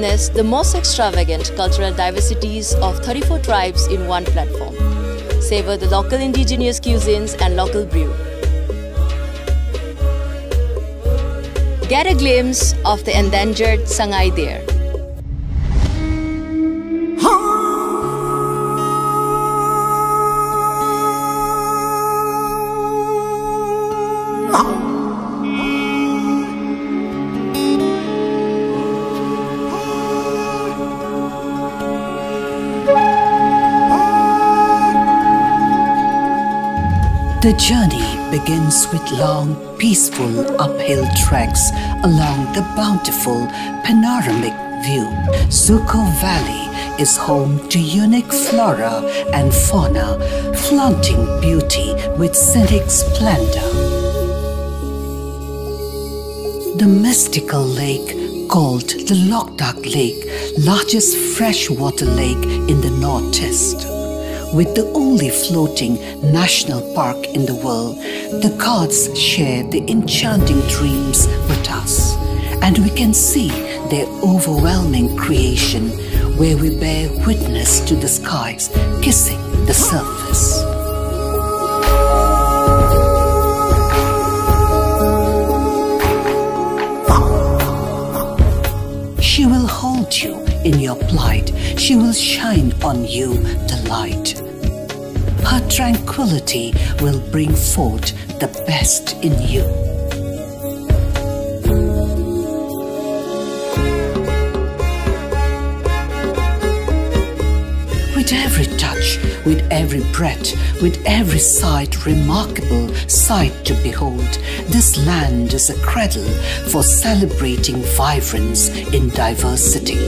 witness the most extravagant cultural diversities of 34 tribes in one platform. Savor the local indigenous cuisines and local brew. Get a glimpse of the endangered Sangai deer. The journey begins with long, peaceful uphill treks along the bountiful panoramic view. Dzukou Valley is home to unique flora and fauna, flaunting beauty with scenic splendor. The mystical lake called the Loktak Lake, largest freshwater lake in the northeast. With the only floating national park in the world, the gods share the enchanting dreams with us. And we can see their overwhelming creation where we bear witness to the skies kissing the surface. You in your plight. She will shine on you the light. Her tranquility will bring forth the best in you. With every breath, with every sight, remarkable sight to behold, this land is a cradle for celebrating vibrance in diversity.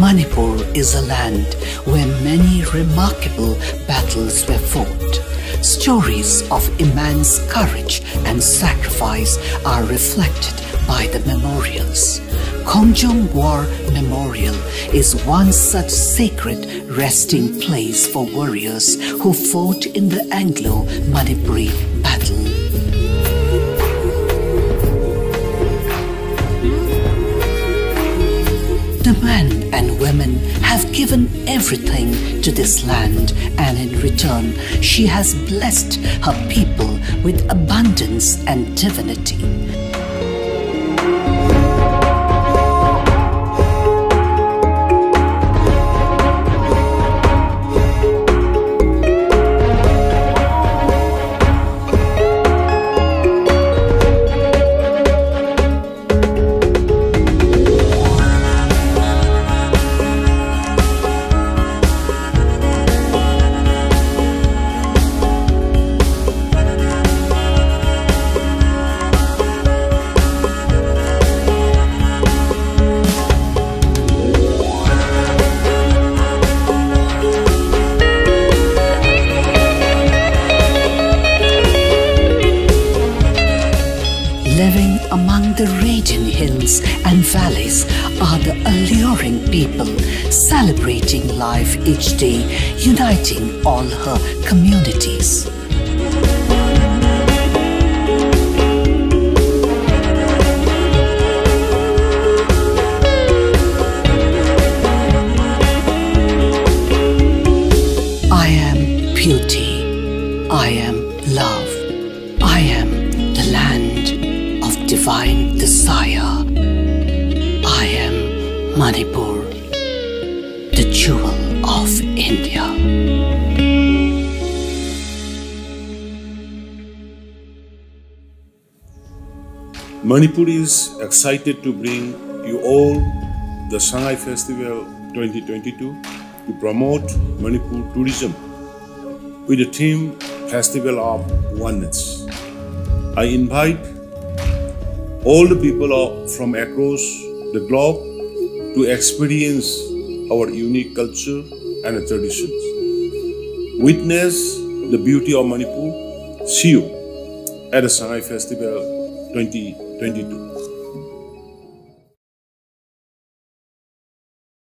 Manipur is a land where many remarkable battles were fought. Stories of immense courage and sacrifice are reflected by the memorials. Khongjom War Memorial is one such sacred resting place for warriors who fought in the Anglo-Manipuri have given everything to this land, and in return, she has blessed her people with abundance and divinity. Among the raging hills and valleys are the alluring people, celebrating life each day, uniting all her communities. I am beauty. I am divine desire. I am Manipur, the jewel of India. Manipur is excited to bring you all the Sangai Festival 2022 to promote Manipur tourism with the theme Festival of Oneness. I invite all the people from across the globe to experience our unique culture and traditions. witness the beauty of Manipur. See you at the Sangai Festival 2022.